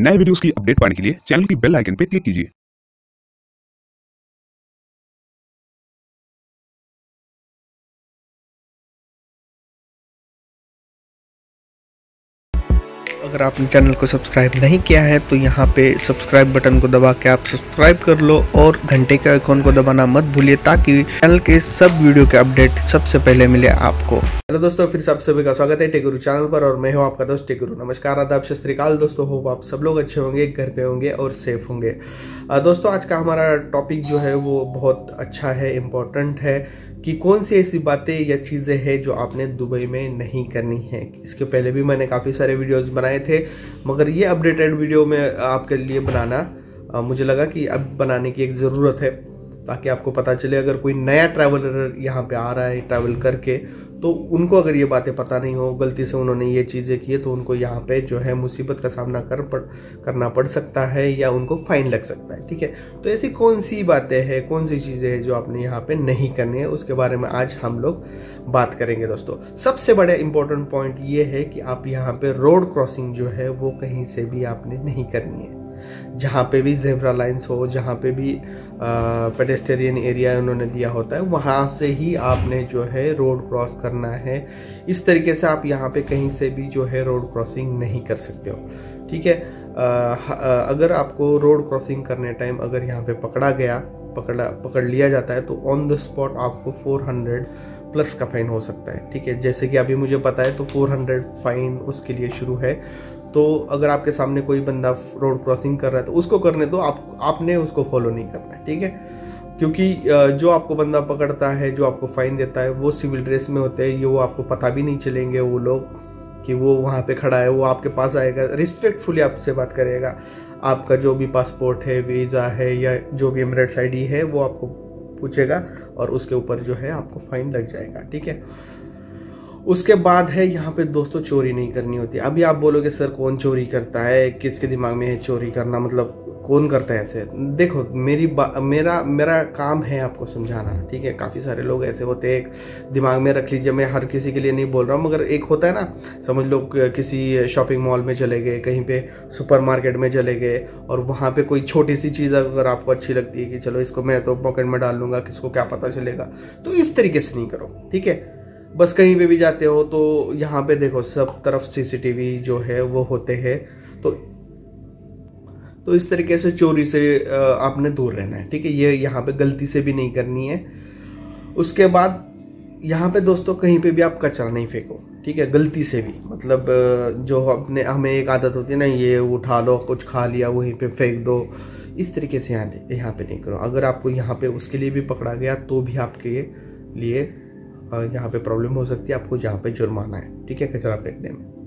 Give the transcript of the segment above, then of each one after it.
नए वीडियोस की अपडेट पाने के लिए चैनल की बेल आइकन पर क्लिक कीजिए। अगर आपने चैनल को सब्सक्राइब नहीं किया है तो यहाँ पे सब्सक्राइब बटन को दबा के आप सब्सक्राइब कर लो और घंटे के आइकॉन को दबाना मत भूलिए, ताकि चैनल के सब वीडियो के अपडेट सबसे पहले मिले आपको। हेलो दोस्तों, फिर से आप सभी का स्वागत है टेगुरु चैनल पर, और मैं हूँ आपका दोस्त टेगुरु। नमस्कार, आदाब शस्त्रीकाल दोस्तों हो आप सब लोग अच्छे होंगे, घर पे होंगे और सेफ़ होंगे। दोस्तों, आज का हमारा टॉपिक जो है वो बहुत अच्छा है इम्पोर्टेंट है कि कौन सी ऐसी बातें या चीज़ें हैं जो आपने दुबई में नहीं करनी है। इसके पहले भी मैंने काफ़ी सारे वीडियोस बनाए थे, मगर ये अपडेटेड वीडियो में आपके लिए बनाना मुझे लगा कि अब बनाने की एक ज़रूरत है। ताकि आपको पता चले, अगर कोई नया ट्रैवलर यहाँ पे आ रहा है ट्रैवल करके तो उनको अगर ये बातें पता नहीं हो, गलती से उन्होंने ये चीज़ें की है तो उनको यहाँ पे जो है मुसीबत का सामना कर पड़, करना पड़ सकता है या उनको फाइन लग सकता है, ठीक है? तो ऐसी कौन सी बातें हैं, कौन सी चीज़ें हैं जो आपने यहाँ पे नहीं करनी है? उसके बारे में आज हम लोग बात करेंगे दोस्तों। सबसे बड़ा इंपॉर्टेंट पॉइंट ये है कि आप यहाँ पर रोड क्रॉसिंग जो है वो कहीं से भी आपने नहीं करनी है। जहाँ पे भी जेबरा लाइंस हो, जहाँ पे भी पेडेस्टेरियन एरिया उन्होंने दिया होता है, वहाँ से ही आपने जो है रोड क्रॉस करना है। इस तरीके से आप यहाँ पे कहीं से भी जो है रोड क्रॉसिंग नहीं कर सकते हो, ठीक है? अगर आपको रोड क्रॉसिंग करने टाइम अगर यहाँ पे पकड़ा गया, पकड़ा, पकड़ लिया जाता है तो ऑन द स्पॉट आपको 400 प्लस का फाइन हो सकता है, ठीक है? जैसे कि अभी मुझे पता है तो 400 फाइन उसके लिए शुरू है। तो अगर आपके सामने कोई बंदा रोड क्रॉसिंग कर रहा है तो उसको करने दो आप, आपने उसको फॉलो नहीं करना है, ठीक है? क्योंकि जो आपको बंदा पकड़ता है, जो आपको फाइन देता है, वो सिविल ड्रेस में होते हैं, ये वो आपको पता भी नहीं चलेंगे वो लोग कि वो वहाँ पे खड़ा है, वो आपके पास आएगा। रिस्पेक्टफुली आपसे बात करेगा। आपका जो भी पासपोर्ट है वीज़ा है, या जो भी एमरेट्स आई है, वो आपको पूछेगा और उसके ऊपर जो है आपको फाइन लग जाएगा, ठीक है? उसके बाद है यहाँ पे दोस्तों चोरी नहीं करनी होती। अभी आप बोलोगे, सर, कौन चोरी करता है? किसके दिमाग में है चोरी करना? मतलब कौन करता है ऐसे? देखो, मेरी मेरा मेरा काम है आपको समझाना, ठीक है? काफ़ी सारे लोग ऐसे होते हैं, दिमाग में रख लीजिए। मैं हर किसी के लिए नहीं बोल रहा हूँ, मगर एक होता है ना, समझ लो किसी शॉपिंग मॉल में चले गए, कहीं पे सुपर मार्केट में चले गए, और वहाँ पे कोई छोटी सी चीज़ अगर आपको अच्छी लगती है कि चलो इसको मैं तो पॉकेट में डाल लूँगा, किसको क्या पता चलेगा तो इस तरीके से नहीं करो, ठीक है? बस कहीं पे भी जाते हो तो यहाँ पे देखो, सब तरफ़ सीसीटीवी जो है वो होते हैं। तो तो इस तरीके से चोरी से आपने दूर रहना है, ठीक है? ये यहाँ पे गलती से भी नहीं करनी है। उसके बाद यहाँ पे दोस्तों कहीं पे भी आप कचरा नहीं फेंको, ठीक है? गलती से भी मतलब जो अपने, हमें एक आदत होती है ना, ये उठा लो, कुछ खा लिया, वहीं पे फेंक दो। इस तरीके से यहाँ यहाँ पे नहीं करो। अगर आपको यहाँ पे उसके लिए भी पकड़ा गया तो भी आपके लिए यहाँ पे प्रॉब्लम हो सकती है, आपको यहाँ पे जुर्माना है, ठीक है कचरा फेंकने में।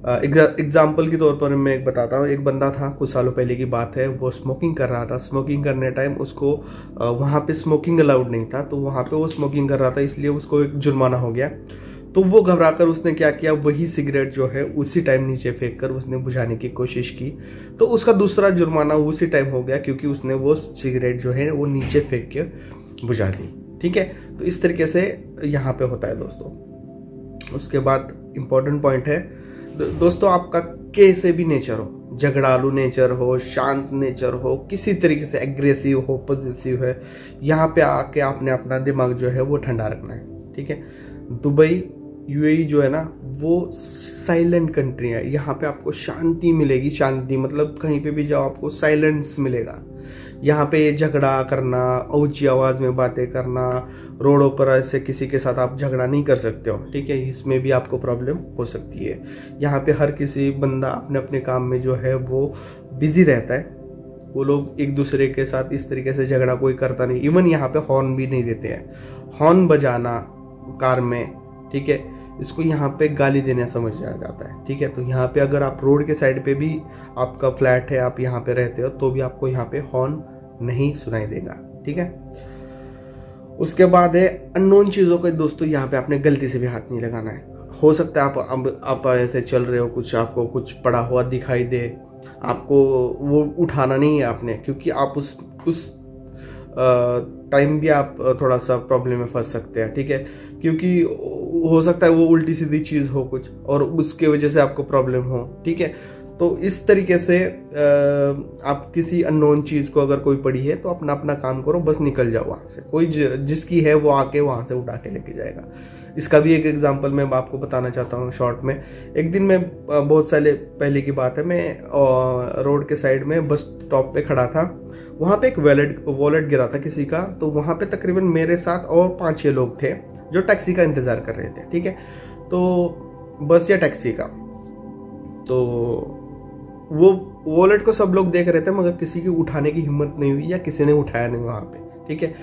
एग्ज़ाम्पल के तौर पर मैं एक बताता हूँ, एक बंदा था, कुछ सालों पहले की बात है, वो स्मोकिंग कर रहा था स्मोकिंग करने टाइम उसको वहाँ पे स्मोकिंग अलाउड नहीं था तो वहाँ पे वो स्मोकिंग कर रहा था, इसलिए उसको एक जुर्माना हो गया। तो वो घबरा कर उसने क्या किया, वही सिगरेट जो है, उसी टाइम नीचे फेंक कर उसने बुझाने की कोशिश की। तो उसका दूसरा जुर्माना उसी टाइम हो गया, क्योंकि उसने वो सिगरेट जो है, वो नीचे फेंक के बुझा दी। ठीक है? तो इस तरीके से यहाँ पे होता है दोस्तों। उसके बाद इंपॉर्टेंट पॉइंट है। दोस्तों, आपका कैसे भी नेचर हो, झगड़ालू नेचर हो, शांत नेचर हो, किसी तरीके से एग्रेसिव हो पॉजिटिव है, यहाँ पे आके आपने अपना दिमाग जो है वो ठंडा रखना है। ठीक है? दुबई यूएई जो है ना, वो साइलेंट कंट्री है। यहाँ पे आपको शांति मिलेगी, शांति मतलब कहीं पे भी जाओ आपको साइलेंस मिलेगा। यहाँ पे झगड़ा करना, ऊँची आवाज़ में बातें करना, रोडों पर ऐसे किसी के साथ आप झगड़ा नहीं कर सकते हो, ठीक है? इसमें भी आपको प्रॉब्लम हो सकती है। यहाँ पे हर किसी बंदा अपने अपने काम में जो है वो बिज़ी रहता है। वो लोग एक दूसरे के साथ इस तरीके से झगड़ा कोई करता नहीं। इवन यहाँ पे हॉर्न भी नहीं देते हैं। हॉर्न बजाना कार में, ठीक है? इसको यहाँ पे गाली देने समझ जाता है, ठीक है? तो यहाँ पे अगर आप रोड के साइड पे भी आपका फ्लैट है, आप यहाँ पे रहते हो तो भी आपको यहाँ पे हॉर्न नहीं सुनाई देगा, ठीक है? उसके बाद है अननोन चीज़ों के दोस्तों यहाँ पे आपने गलती से भी हाथ नहीं लगाना है। हो सकता है आप, अब आप ऐसे चल रहे हो, कुछ आपको कुछ पड़ा हुआ दिखाई दे, आपको वो उठाना नहीं है आपने, क्योंकि आप उस उस टाइम भी आप थोड़ा सा प्रॉब्लम में फंस सकते हैं, ठीक है? क्योंकि हो सकता है वो उल्टी सीधी चीज़ हो कुछ, और उसके वजह से आपको प्रॉब्लम हो, ठीक है? तो इस तरीके से आप किसी अननोन चीज़ को अगर कोई पड़ी है तो अपना अपना काम करो, बस निकल जाओ वहाँ से। कोई जिसकी है वो आके वहाँ से उठा के लेके जाएगा। इसका भी एक एग्जांपल मैं आपको बताना चाहता हूँ शॉर्ट में। एक दिन मैं बहुत साले, पहले की बात है, मैं रोड के साइड में बस स्टॉप पे खड़ा था। वहाँ पे एक वॉलेट वॉलेट गिरा था किसी का तो वहाँ पे तकरीबन मेरे साथ और पाँच छः लोग थे। जो टैक्सी का इंतज़ार कर रहे थे, ठीक है? तो बस या टैक्सी का। तो वो वॉलेट को सब लोग देख रहे थे, मगर किसी की उठाने की हिम्मत नहीं हुई या किसी ने उठाया नहीं वहाँ पे, ठीक है?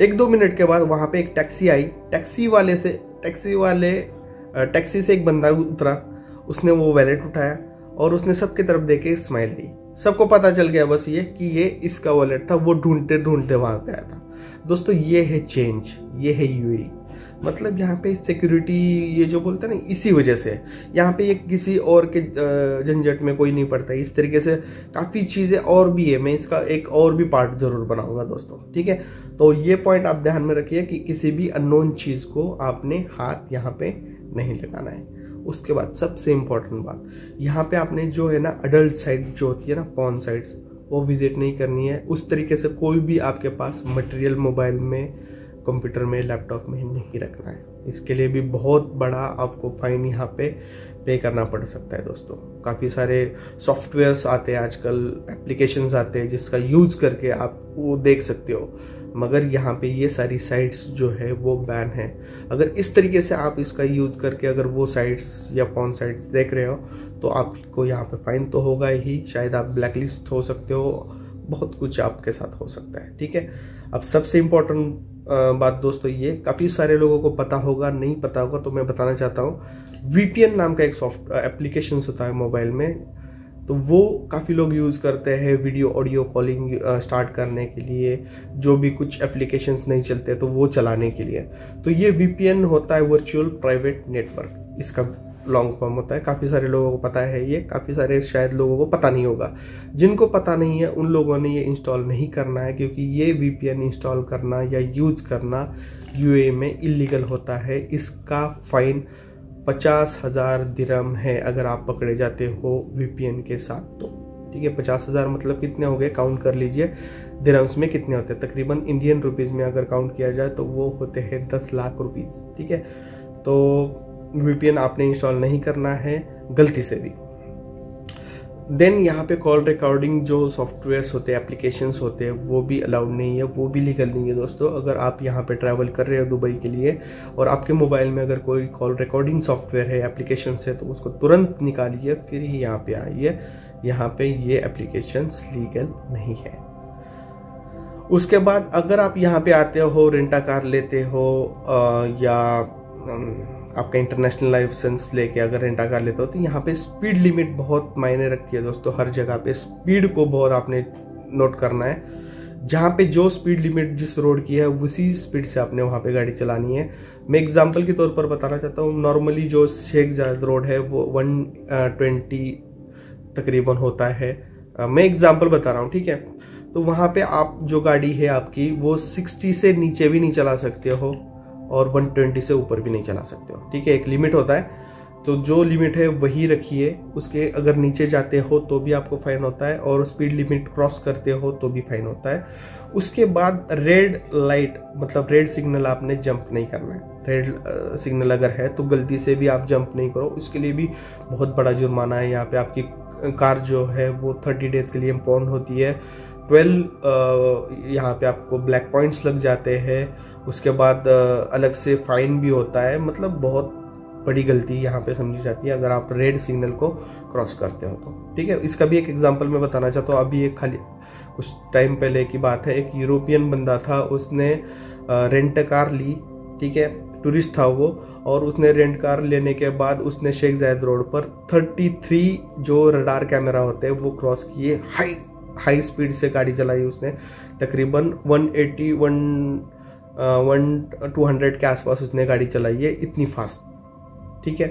एक दो मिनट के बाद वहाँ पे एक टैक्सी आई। टैक्सी वाले से, टैक्सी वाले टैक्सी से एक बंदा उतरा। उसने वो वैलेट उठाया और उसने सबके तरफ़ देखे स्माइल दी। सबको पता चल गया बस ये कि ये इसका वॉलेट था, वो ढूंढते ढूंढते वहाँ पे आया था। दोस्तों, ये है चेंज, ये है यूए मतलब यहाँ पे सिक्योरिटी ये जो बोलते हैं ना, इसी वजह से। यहाँ पे ये किसी और के झंझट में कोई नहीं पड़ता। इस तरीके से काफ़ी चीज़ें और भी है। मैं इसका एक और भी पार्ट ज़रूर बनाऊँगा दोस्तों, ठीक है? तो ये पॉइंट आप ध्यान में रखिए कि किसी भी अननोन चीज़ को आपने हाथ यहाँ पे नहीं लगाना है। उसके बाद सबसे इम्पोर्टेंट बात, यहाँ पे आपने जो है ना अडल्ट साइड जो होती है ना पॉन साइड्स वो विज़िट नहीं करनी है। उस तरीके से कोई भी आपके पास मटेरियल मोबाइल में कंप्यूटर में, लैपटॉप में नहीं रखना है। इसके लिए भी बहुत बड़ा आपको फाइन यहाँ पे पे करना पड़ सकता है दोस्तों। काफ़ी सारे सॉफ्टवेयर्स आते हैं आजकल एप्लीकेशंस आते हैं जिसका यूज़ करके आप वो देख सकते हो। मगर यहाँ पे ये सारी साइट्स जो है वो बैन है। अगर इस तरीके से आप इसका यूज़ करके अगर वो साइट्स या पॉन साइट्स देख रहे हो तो आपको यहाँ पे फाइन तो होगा ही। शायद आप ब्लैक लिस्ट हो सकते हो, बहुत कुछ आपके साथ हो सकता है, ठीक है? अब सबसे इम्पोर्टेंट बात दोस्तों ये, काफ़ी सारे लोगों को पता होगा, नहीं पता होगा तो मैं बताना चाहता हूँ। वीपीएन नाम का एक सॉफ्ट एप्लीकेशन होता है मोबाइल में। तो वो काफ़ी लोग यूज़ करते हैं वीडियो ऑडियो कॉलिंग स्टार्ट करने के लिए, जो भी कुछ एप्लीकेशंस नहीं चलते तो वो चलाने के लिए। तो ये वीपीएन होता है वर्चुअल प्राइवेट नेटवर्क इसका लॉन्ग फॉर्म होता है। काफ़ी सारे लोगों को पता है ये, काफ़ी सारे शायद लोगों को पता नहीं होगा। जिनको पता नहीं है, उन लोगों ने ये इंस्टॉल नहीं करना है, क्योंकि ये वीपीएन इंस्टॉल करना या यूज़ करना यूए में इलीगल होता है। इसका फाइन पचास हज़ार दिरम है अगर आप पकड़े जाते हो वीपीएन के साथ तो। ठीक है, पचास हज़ार मतलब कितने हो गए? काउंट कर लीजिए। दिरम्स में कितने होते हैं? तकरीबन इंडियन रुपीज़ में अगर काउंट किया जाए तो वो होते हैं दस लाख रुपीज़ ठीक है तो वीपीएन आपने इंस्टॉल नहीं करना है गलती से भी। देन यहाँ पे कॉल रिकॉर्डिंग जो सॉफ्टवेयर्स होते हैं एप्लीकेशंस होते हैं वो भी अलाउड नहीं है वो भी लीगल नहीं है दोस्तों। अगर आप यहाँ पे ट्रैवल कर रहे हो दुबई के लिए और आपके मोबाइल में अगर कोई कॉल रिकॉर्डिंग सॉफ्टवेयर है एप्लीकेशन है तो उसको तुरंत निकालिए फिर ही यहाँ पे आइए। यहाँ पे ये एप्लीकेशन लीगल नहीं है। उसके बाद अगर आप यहाँ पे आते हो रेंटा कार लेते हो आ, या आपका इंटरनेशनल लाइसेंस लेके अगर रेंटा कार लेते हो तो यहाँ पे स्पीड लिमिट बहुत मायने रखती है दोस्तों, हर जगह पे स्पीड को बहुत आपने नोट करना है। जहाँ पे जो स्पीड लिमिट जिस रोड की है, उसी स्पीड से आपने वहाँ पे गाड़ी चलानी है। मैं एग्जांपल के तौर पर बताना चाहता हूँ नॉर्मली जो शेख जायद रोड है, वो वन ट्वेंटी तकरीबन होता है। मैं एग्जांपल बता रहा हूँ, ठीक है? तो वहाँ पे आप जो गाड़ी है आपकी, वो सिक्सटी से नीचे भी नहीं चला सकते हो। और 120 से ऊपर भी नहीं चला सकते हो। ठीक है, एक लिमिट होता है। तो जो लिमिट है, वही रखिए। उसके अगर नीचे जाते हो तो भी आपको फाइन होता है और स्पीड लिमिट क्रॉस करते हो तो भी फाइन होता है। उसके बाद रेड लाइट मतलब रेड सिग्नल आपने जंप नहीं करना है। रेड सिग्नल अगर है तो गलती से भी आप जंप नहीं करो। उसके लिए भी बहुत बड़ा जुर्माना है। यहाँ पे आपकी कार जो है, वो थर्टी डेज़ के लिए इम्पाउंड होती है। ट्वेल्व यहाँ पे आपको ब्लैक पॉइंट्स लग जाते हैं। उसके बाद अलग से फाइन भी होता है। मतलब बहुत बड़ी गलती यहाँ पे समझी जाती है, अगर आप रेड सिग्नल को क्रॉस करते हो तो। ठीक है, इसका भी एक एग्जांपल मैं बताना चाहता हूँ। अभी एक खाली, कुछ टाइम पहले की बात है। एक यूरोपियन बंदा था, उसने रेंट कार ली, ठीक है, टूरिस्ट था वो, और उसने रेंट कार लेने के बाद उसने शेख जायद रोड पर 33 जो रडार कैमरा होते हैं वो क्रॉस किए। हाई! हाई स्पीड से गाड़ी चलाई उसने, तकरीबन 180 वन वन टू हंड्रेड के आसपास उसने गाड़ी चलाई है, इतनी फास्ट। ठीक है?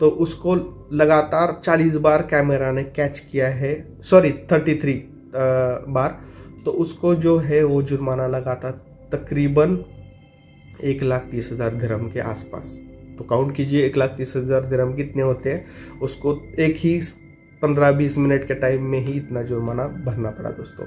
तो उसको लगातार चालीस बार कैमरा ने कैच किया है, सॉरी, थर्टी थ्री बार। तो उसको जो है वो जुर्माना लगा था तकरीबन एक लाख तीस हज़ार धर्म के आसपास। तो काउंट कीजिए, एक लाख तीस हज़ार धर्म कितने होते हैं, उसको एक ही पंद्रह बीस मिनट के टाइम में ही इतना जुर्माना भरना पड़ा दोस्तों।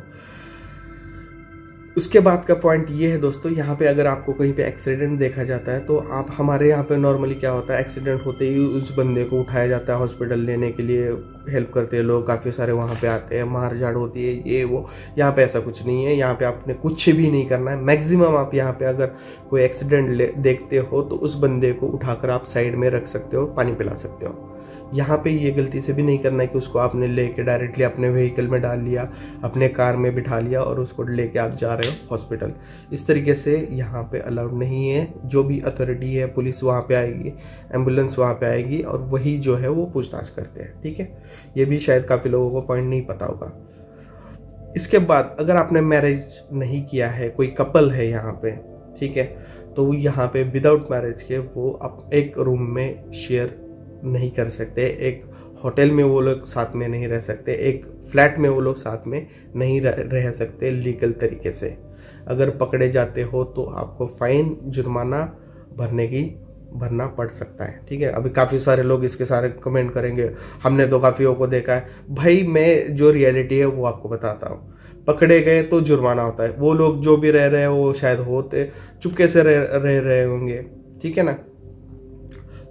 उसके बाद का पॉइंट ये है दोस्तों, यहाँ पे अगर आपको कहीं पे एक्सीडेंट देखा जाता है तो आप हमारे यहाँ पे नॉर्मली क्या होता है एक्सीडेंट होते ही उस बंदे को उठाया जाता है हॉस्पिटल लेने के लिए हेल्प करते हैं लोग, काफ़ी सारे वहाँ पे आते हैं मार झाड़ होती है, ये, वो, यहाँ पे ऐसा कुछ नहीं है, यहाँ पे आपने कुछ भी नहीं करना है। मैक्सिमम आप यहाँ पे अगर कोई एक्सीडेंट देखते हो तो उस बंदे को उठाकर आप साइड में रख सकते हो, पानी पिला सकते हो। यहाँ पे ये गलती से भी नहीं करना है कि उसको आपने लेके डायरेक्टली अपने व्हीकल में डाल लिया, अपने कार में बिठा लिया और उसको लेके आप जा रहे हो हॉस्पिटल इस तरीके से यहाँ पे अलाउड नहीं है. जो भी अथॉरिटी है पुलिस वहाँ पे आएगी एंबुलेंस वहाँ पे आएगी और वही जो है वो पूछताछ करते हैं, ठीक है? ये भी शायद काफ़ी लोगों को पॉइंट नहीं पता होगा. इसके बाद अगर आपने मैरिज नहीं किया है, कोई कपल है यहाँ पे, ठीक है? तो यहाँ पे विदाउट मैरिज के वो अब एक रूम में शेयर नहीं कर सकते। एक होटल में वो लोग साथ में नहीं रह सकते। एक फ्लैट में वो लोग साथ में नहीं रह सकते लीगल तरीके से। अगर पकड़े जाते हो तो आपको फाइन जुर्माना भरने की, भरना पड़ सकता है। ठीक है? अभी काफ़ी सारे लोग इसके सारे कमेंट करेंगे। हमने तो काफ़ी को देखा है। भाई, मैं जो रियलिटी है वो आपको बताता हूँ। पकड़े गए तो जुर्माना होता है। वो लोग जो भी रह रहे हैं वो शायद होते, चुपके से रह रह रहे होंगे। ठीक है ना?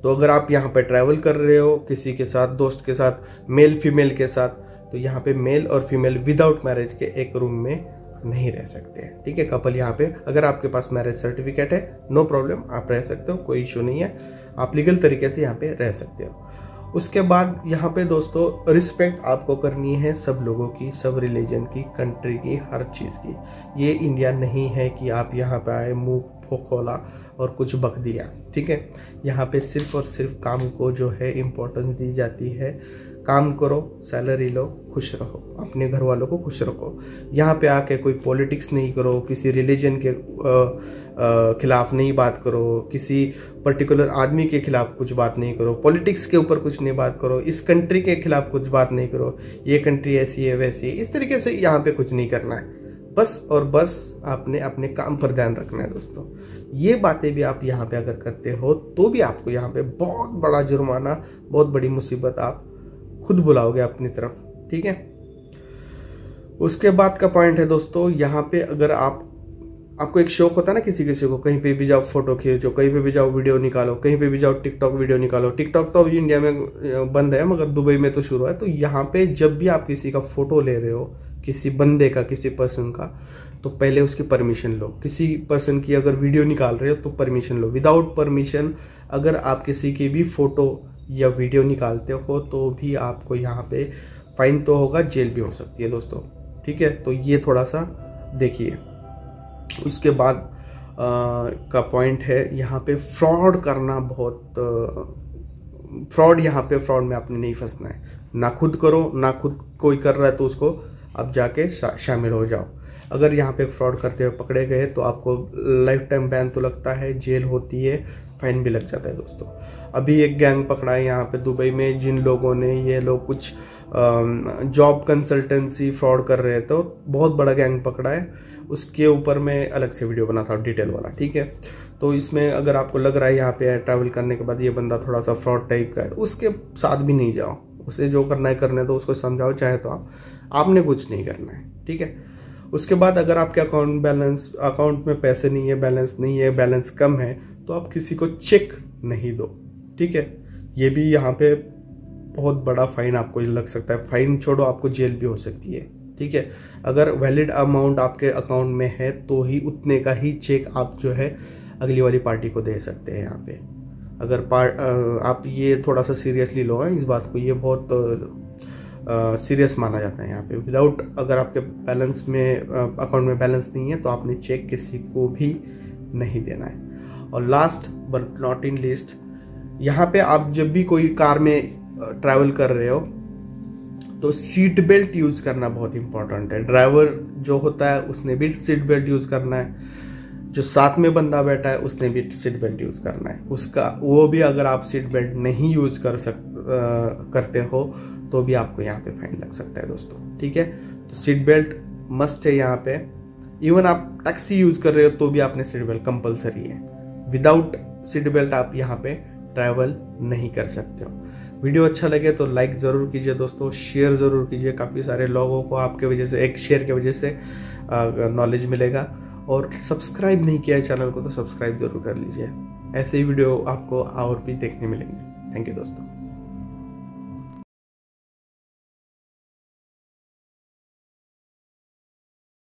तो अगर आप यहाँ पे ट्रैवल कर रहे हो किसी के साथ, दोस्त के साथ मेल फीमेल के साथ तो यहाँ पे मेल और फीमेल विदाउट मैरिज के एक रूम में नहीं रह सकते हैं। ठीक है कपल यहाँ पे, अगर आपके पास मैरिज सर्टिफिकेट है नो प्रॉब्लम आप रह सकते हो, कोई इशू नहीं है। आप लीगल तरीके से यहाँ पे रह सकते हो। उसके बाद यहाँ पे दोस्तों रिस्पेक्ट आपको करनी है सब लोगों की, सब रिलीजन की कंट्री की, हर चीज़ की। ये इंडिया नहीं है कि आप यहाँ पे आए, मुँह खोला और कुछ बक दिया ठीक है? यहाँ पे सिर्फ़ और सिर्फ़ काम को जो है इम्पोर्टेंस दी जाती है। काम करो सैलरी लो, खुश रहो, अपने घर वालों को खुश रखो। यहाँ पे आके कोई पॉलिटिक्स नहीं करो, किसी रिलीजन के खिलाफ नहीं बात करो, किसी पर्टिकुलर आदमी के खिलाफ कुछ बात नहीं करो पॉलिटिक्स के ऊपर कुछ नहीं बात करो, इस कंट्री के खिलाफ कुछ बात नहीं करो। ये कंट्री ऐसी है, वैसी है। इस तरीके से यहाँ पे कुछ नहीं करना है। बस और बस आपने अपने काम पर ध्यान रखना है दोस्तों। ये बातें भी आप यहाँ पे अगर करते हो तो भी आपको यहाँ पे बहुत बड़ा जुर्माना, बहुत बड़ी मुसीबत आप खुद बुलाओगे अपनी तरफ़, ठीक है? उसके बाद का पॉइंट है दोस्तों, यहाँ पे अगर आप, आपको एक शौक होता है ना किसी किसी को, कहीं पे भी जाओ फ़ोटो खींचो, कहीं पे भी जाओ वीडियो निकालो, कहीं पे भी जाओ टिकटॉक वीडियो निकालो। टिकटॉक तो अभी इंडिया में बंद है, मगर दुबई में तो शुरू है। तो यहाँ पे जब भी आप किसी का फ़ोटो ले रहे हो किसी बंदे का किसी पर्सन का तो पहले उसकी परमिशन लो। किसी पर्सन की अगर वीडियो निकाल रहे हो तो परमिशन लो। विदाउट परमिशन अगर आप किसी की भी फ़ोटो या वीडियो निकालते हो तो भी आपको यहाँ पे फाइन तो होगा जेल भी हो सकती है दोस्तों। ठीक है? तो ये थोड़ा सा देखिए। उसके बाद आ, का पॉइंट है यहाँ पे फ्रॉड करना बहुत फ्रॉड यहाँ पे फ्रॉड में आपने नहीं फंसना है। ना खुद करो ना खुद कोई कर रहा है तो उसको अब जाके शा, शामिल हो जाओ। अगर यहाँ पे फ्रॉड करते हुए पकड़े गए तो आपको लाइफ टाइम बैन तो लगता है जेल होती है फाइन भी लग जाता है दोस्तों। अभी एक गैंग पकड़ा है यहाँ पे दुबई में जिन लोगों ने ये लोग कुछ जॉब कंसल्टेंसी फ्रॉड कर रहे थे तो बहुत बड़ा गैंग पकड़ा है। उसके ऊपर मैं अलग से वीडियो बना था डिटेल वाला ठीक है? तो इसमें अगर आपको लग रहा है यहाँ पे ट्रैवल करने के बाद ये बंदा थोड़ा सा फ्रॉड टाइप का है उसके साथ भी नहीं जाओ। उसे जो करना है करने तो उसको समझाओ चाहे तो आप। आपने कुछ नहीं करना है, ठीक है? उसके बाद अगर आपके अकाउंट बैलेंस अकाउंट में पैसे नहीं है बैलेंस नहीं है बैलेंस कम है तो आप किसी को चेक नहीं दो, ठीक है? ये भी यहाँ पे बहुत बड़ा फाइन आपको लग सकता है। फाइन छोड़ो, आपको जेल भी हो सकती है, ठीक है? अगर वैलिड अमाउंट आपके अकाउंट में है तो ही उतने का ही चेक आप जो है अगली वाली पार्टी को दे सकते हैं यहाँ पे। अगर पार्ट आप ये थोड़ा सा सीरियसली लो, है, इस बात को, ये बहुत सीरियस माना जाता है यहाँ पे। विदाउट अगर आपके बैलेंस में अकाउंट में बैलेंस नहीं है तो आपने चेक किसी को भी नहीं देना है। और last but not in list यहाँ पे आप जब भी कोई कार में ट्रैवल कर रहे हो तो सीट बेल्ट यूज़ करना बहुत इंपॉर्टेंट है। ड्राइवर जो होता है उसने भी सीट बेल्ट यूज़ करना है। जो साथ में बंदा बैठा है उसने भी सीट बेल्ट यूज़ करना है। उसका वो भी अगर आप सीट बेल्ट नहीं यूज़ कर सक आ, करते हो तो भी आपको यहाँ पे फाइन लग सकता है दोस्तों, ठीक है? तो सीट बेल्ट मस्ट है यहाँ पे। इवन आप टैक्सी यूज़ कर रहे हो तो भी आपने सीट बेल्ट कंपलसरी है। विदाउट सीट बेल्ट आप यहाँ पे ट्रैवल नहीं कर सकते हो। वीडियो अच्छा लगे तो लाइक ज़रूर कीजिए दोस्तों शेयर ज़रूर कीजिए। काफ़ी सारे लोगों को आपके वजह से, एक शेयर की वजह से नॉलेज मिलेगा। और सब्सक्राइब नहीं किया है चैनल को तो सब्सक्राइब ज़रूर कर लीजिए। ऐसे ही वीडियो आपको और भी देखने मिलेंगे। थैंक यू दोस्तों।